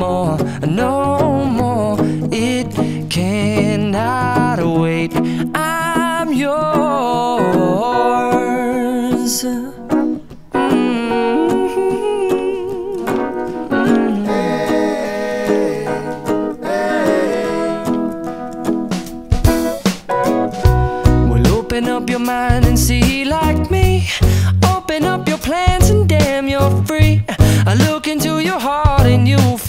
more, no more. It cannot wait. I'm yours. Mm-hmm. Mm-hmm. Well, open up your mind and see like me.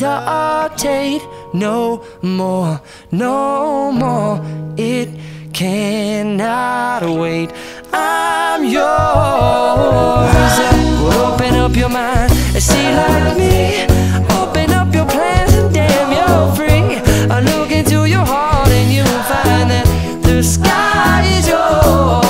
hesitate no more, no more. It cannot wait. I'm yours. Open up your mind and see like me. Open up your plans and damn, you're free. I look into your heart and you'll find that the sky is yours.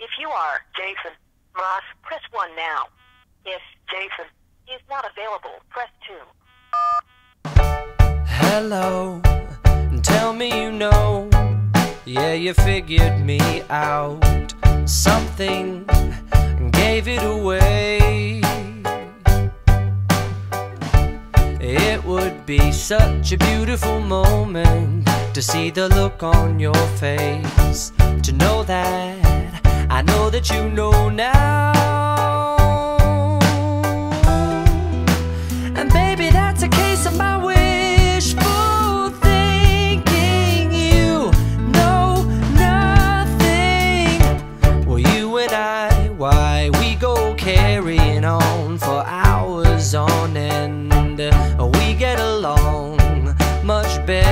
If you are Jason Ross, press 1 now. If Jason is not available, press 2. Hello, tell me you know. Yeah, you figured me out. Something gave it away. It would be such a beautiful moment to see the look on your face. To know that I know that you know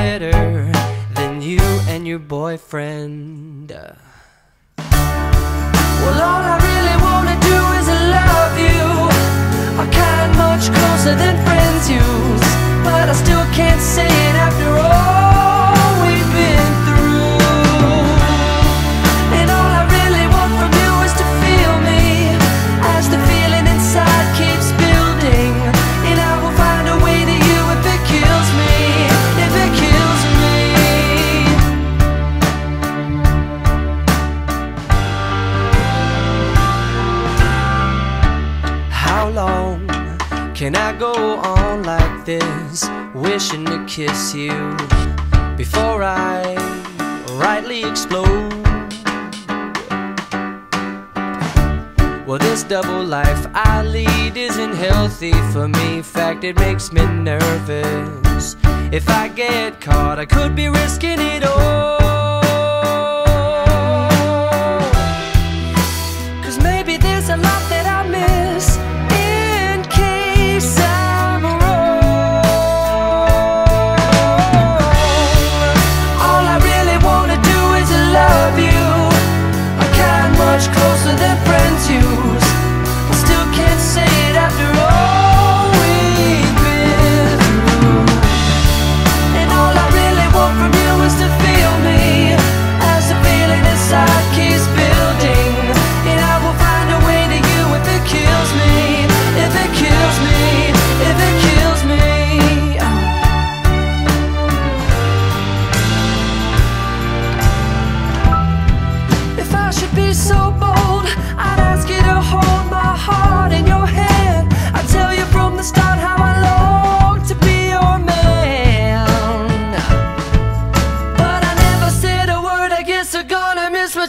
better than you and your boyfriend. Well, all I really wanna do is love you. Our kind much closer than friends use. But I still can I go on like this, wishing to kiss you before I rightly explode? Well, this double life I lead isn't healthy for me. In Fact, it makes me nervous. If I get caught, I could be risking it all. Cause maybe there's a lot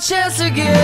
chance again.